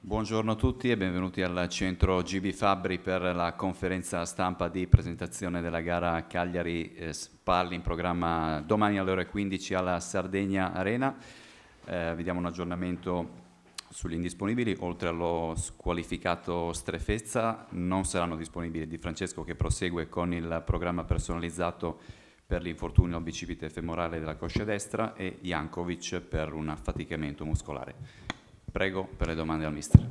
Buongiorno a tutti e benvenuti al centro GB Fabbri per la conferenza stampa di presentazione della gara Cagliari eh, Spalli in programma domani alle ore 15 alla Sardegna Arena. Eh, vi diamo un aggiornamento sugli indisponibili, oltre allo squalificato Strefezza, non saranno disponibili Di Francesco che prosegue con il programma personalizzato per l'infortunio al bicipite femorale della coscia destra e Jankovic per un affaticamento muscolare. Prego per le domande al mister.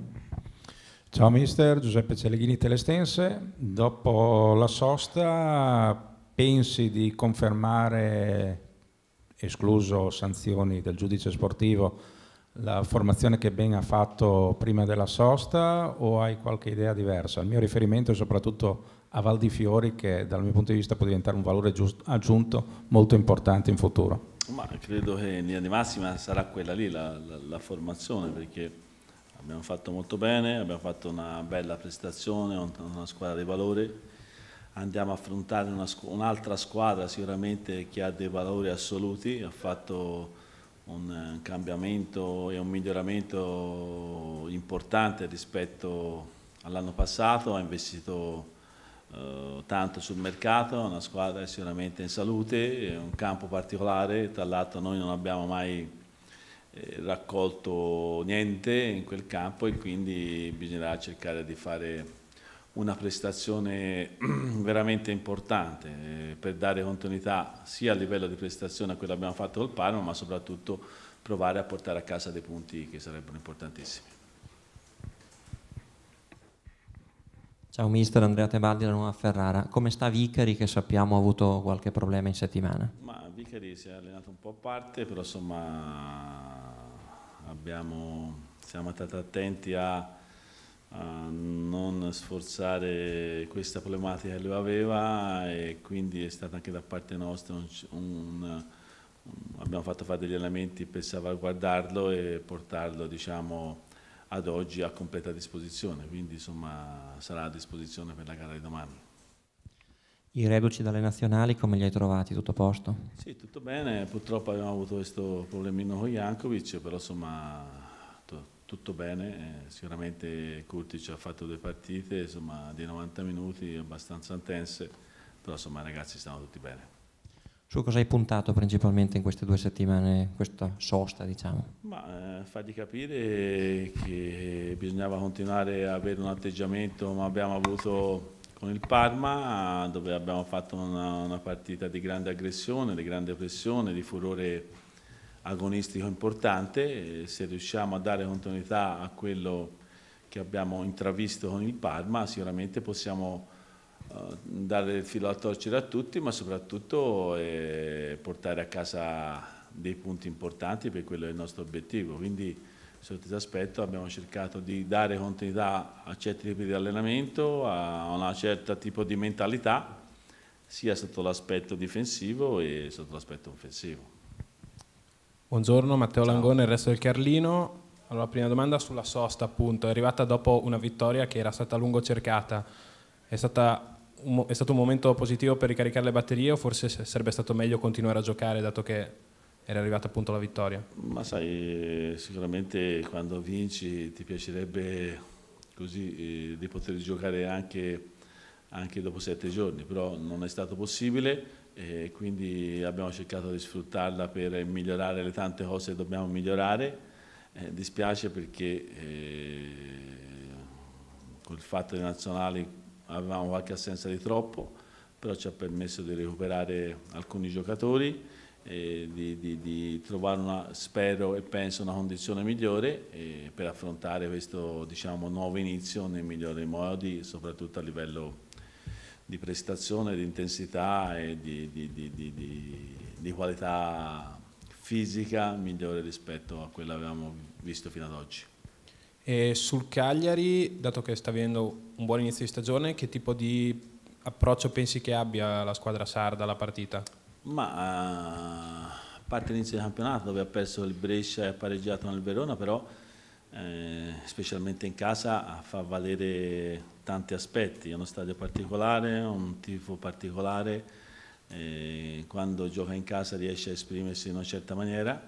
Ciao mister, Giuseppe Celleghini Telestense. Dopo la sosta pensi di confermare, escluso sanzioni del giudice sportivo, la formazione che Ben ha fatto prima della sosta o hai qualche idea diversa? Il mio riferimento è soprattutto a Val di Fiori che dal mio punto di vista può diventare un valore aggiunto molto importante in futuro. Ma credo che in linea di massima sarà quella lì la, la, la formazione perché abbiamo fatto molto bene, abbiamo fatto una bella prestazione, una squadra di valore, andiamo a affrontare un'altra squadra sicuramente che ha dei valori assoluti, ha fatto un cambiamento e un miglioramento importante rispetto all'anno passato, ha investito eh, tanto sul mercato, una squadra sicuramente in salute, un campo particolare, tra l'altro noi non abbiamo mai eh, raccolto niente in quel campo e quindi bisognerà cercare di fare una prestazione veramente importante eh, per dare continuità sia a livello di prestazione a quello che abbiamo fatto col Parma, ma soprattutto provare a portare a casa dei punti che sarebbero importantissimi. Ciao mister Andrea Tebaldi della Nuova Ferrara, come sta Vicari che sappiamo ha avuto qualche problema in settimana? Ma Vicari si è allenato un po' a parte, però insomma abbiamo, siamo stati attenti a a non sforzare questa problematica che lui aveva e quindi è stato anche da parte nostra un, un, un, abbiamo fatto fare degli allenamenti per salvaguardarlo e portarlo diciamo, ad oggi a completa disposizione, quindi insomma sarà a disposizione per la gara di domani. I reduci dalle nazionali come li hai trovati? Tutto a posto? Sì, tutto bene, purtroppo abbiamo avuto questo problemino con Jankovic, però insomma tutto bene, eh, sicuramente Kurtic ha fatto due partite insomma, di 90 minuti abbastanza intense, però insomma i ragazzi stanno tutti bene. Su cosa hai puntato principalmente in queste due settimane, questa sosta diciamo? Ma, eh, fargli capire che bisognava continuare a avere un atteggiamento come abbiamo avuto con il Parma, dove abbiamo fatto una, una partita di grande aggressione, di grande pressione, di furore agonistico importante, se riusciamo a dare continuità a quello che abbiamo intravisto con il Parma sicuramente possiamo dare il filo a torcere a tutti ma soprattutto eh, portare a casa dei punti importanti per quello è il nostro obiettivo. Quindi sotto questo aspetto abbiamo cercato di dare continuità a certi tipi di allenamento, a una certa tipo di mentalità sia sotto l'aspetto difensivo e sotto l'aspetto offensivo. Buongiorno, Matteo Ciao. Langone, il resto del Carlino. Allora, prima domanda sulla sosta, appunto, è arrivata dopo una vittoria che era stata a lungo cercata. È, stata è stato un momento positivo per ricaricare le batterie o forse sarebbe stato meglio continuare a giocare dato che era arrivata appunto la vittoria? Ma sai, sicuramente quando vinci ti piacerebbe così eh, di poter giocare anche, anche dopo sette giorni, però non è stato possibile e quindi abbiamo cercato di sfruttarla per migliorare le tante cose che dobbiamo migliorare. Eh, dispiace perché eh, col fatto dei nazionali avevamo qualche assenza di troppo, però ci ha permesso di recuperare alcuni giocatori, di, di, di, trovare una, spero e penso una condizione migliore eh, per affrontare questo diciamo, nuovo inizio nei migliori modi, soprattutto a livello di prestazione, di intensità e di, di, qualità fisica migliore rispetto a quella che avevamo visto fino ad oggi. E sul Cagliari, dato che sta avendo un buon inizio di stagione, che tipo di approccio pensi che abbia la squadra sarda alla partita? Ma a parte l'inizio del campionato dove ha perso il Brescia e ha pareggiato nel Verona, però eh, specialmente in casa fa valere tanti aspetti, è uno stadio particolare, un tifo particolare, eh, quando gioca in casa riesce a esprimersi in una certa maniera,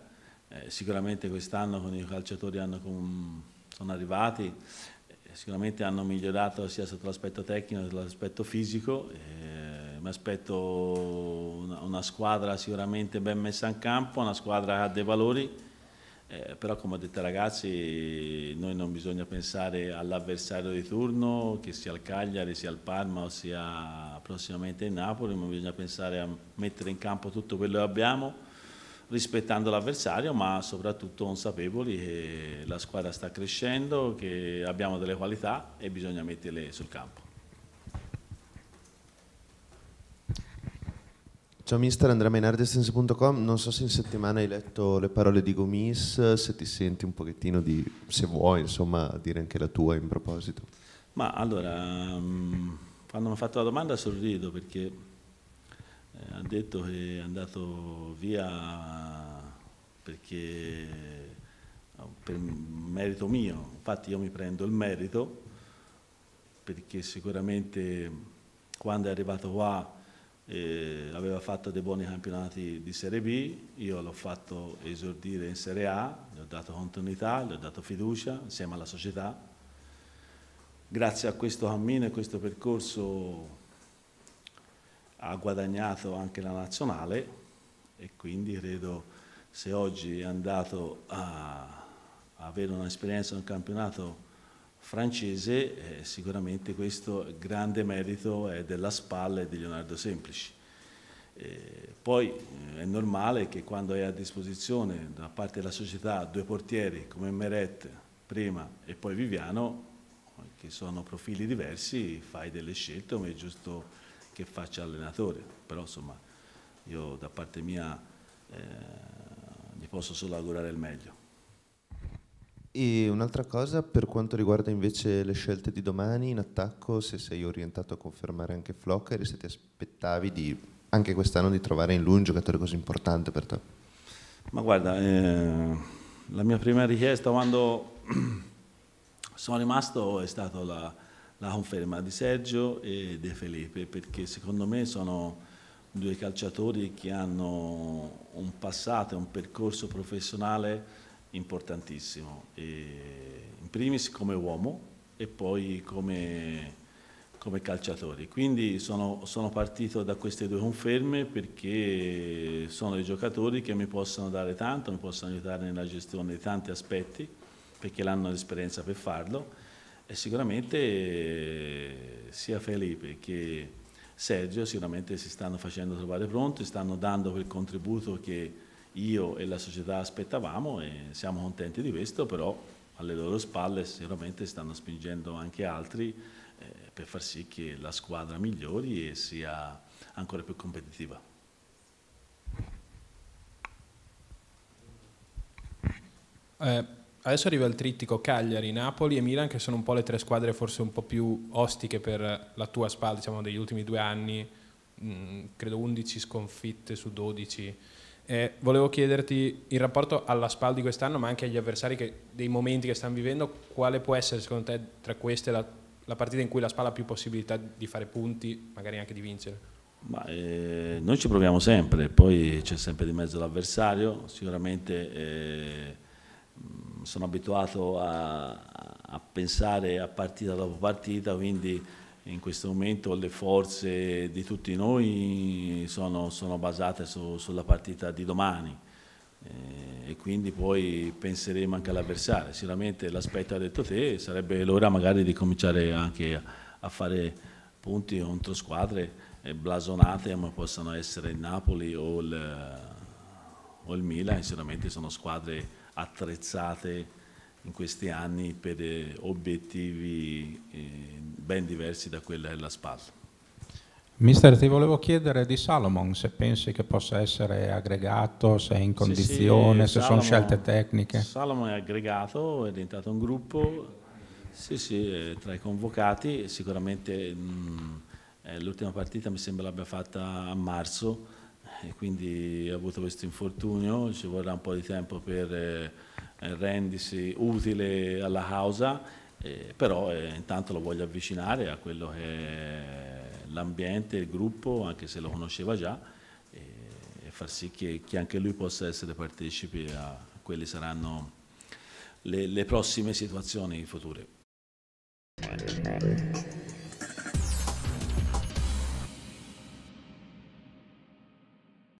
eh, sicuramente quest'anno con i calciatori con, sono arrivati, eh, sicuramente hanno migliorato sia sotto l'aspetto tecnico che l'aspetto fisico, eh, mi aspetto una, una squadra sicuramente ben messa in campo, una squadra che ha dei valori, eh, però come ho detto ragazzi, noi non bisogna pensare all'avversario di turno, che sia il Cagliari, sia il Parma o sia prossimamente il Napoli, ma bisogna pensare a mettere in campo tutto quello che abbiamo, rispettando l'avversario, ma soprattutto consapevoli che la squadra sta crescendo, che abbiamo delle qualità e bisogna metterle sul campo. Ciao mister, Andrea Mainardi, Estense.com, non so se in settimana hai letto le parole di Gomis, se ti senti un pochettino di, se vuoi, insomma, dire anche la tua in proposito. Ma allora, mm, quando mi ha fatto la domanda sorrido perché eh, ha detto che è andato via perché per merito mio, infatti io mi prendo il merito perché sicuramente quando è arrivato qua eh, aveva fatto dei buoni campionati di Serie B, io l'ho fatto esordire in Serie A, gli ho dato continuità, gli ho dato fiducia insieme alla società. Grazie a questo cammino e questo percorso ha guadagnato anche la nazionale e quindi credo se oggi è andato a avere un'esperienza un campionato francese, eh, sicuramente questo grande merito è della spalla di Leonardo Semplici. Eh, poi eh, è normale che quando hai a disposizione da parte della società due portieri come Meret prima e poi Viviano, che sono profili diversi, fai delle scelte come è giusto che faccia l'allenatore. Però insomma io da parte mia eh, gli posso solo augurare il meglio. E un'altra cosa per quanto riguarda invece le scelte di domani in attacco, se sei orientato a confermare anche Flocker e se ti aspettavi di, anche quest'anno di trovare in lui un giocatore così importante per te. Ma guarda, eh, la mia prima richiesta quando sono rimasto è stata la, la conferma di Sergio e De Felipe perché secondo me sono due calciatori che hanno un passato e un percorso professionale importantissimo, in primis come uomo e poi come, come calciatori. Quindi sono, sono, partito da queste due conferme perché sono dei giocatori che mi possono dare tanto, mi possono aiutare nella gestione di tanti aspetti, perché hanno l'esperienza per farlo e sicuramente sia Felipe che Sergio sicuramente si stanno facendo trovare pronti, stanno dando quel contributo che io e la società aspettavamo e siamo contenti di questo, però alle loro spalle sicuramente stanno spingendo anche altri eh, per far sì che la squadra migliori e sia ancora più competitiva. Eh, adesso arriva il trittico Cagliari, Napoli e Milan che sono un po' le tre squadre forse un po' più ostiche per la tua spalla, diciamo degli ultimi due anni, mh, mm, credo 11 sconfitte su 12 eh, volevo chiederti in rapporto alla SPAL di quest'anno, ma anche agli avversari che, dei momenti che stanno vivendo, quale può essere secondo te tra queste la, la partita in cui la SPAL ha più possibilità di fare punti, magari anche di vincere? Ma, eh, noi ci proviamo sempre, poi c'è sempre di mezzo l'avversario, sicuramente eh, sono abituato a, a pensare a partita dopo partita, quindi in questo momento le forze di tutti noi sono, sono basate su, sulla partita di domani eh, e quindi poi penseremo anche all'avversario. Sicuramente l'aspetto ha detto te, sarebbe l'ora magari di cominciare anche a, fare punti contro squadre eh, blasonate come possono essere il Napoli o il, o il Milan, sicuramente sono squadre attrezzate in questi anni per eh, obiettivi eh, ben diversi da quella della SPAL. Mister, ti volevo chiedere di Salomon, se pensi che possa essere aggregato, se è in condizione, sì, sì, se Salomon, sono scelte tecniche. Salomon è aggregato, è diventato un gruppo, sì, sì, tra i convocati, sicuramente eh, l'ultima partita mi sembra l'abbia fatta a marzo e quindi ha avuto questo infortunio, ci vorrà un po' di tempo per... Eh, rendersi utile alla causa eh, però eh, intanto lo voglio avvicinare a quello che è l'ambiente, il gruppo, anche se lo conosceva già, e, far sì che, che, anche lui possa essere partecipe a quelle saranno le, le prossime situazioni future.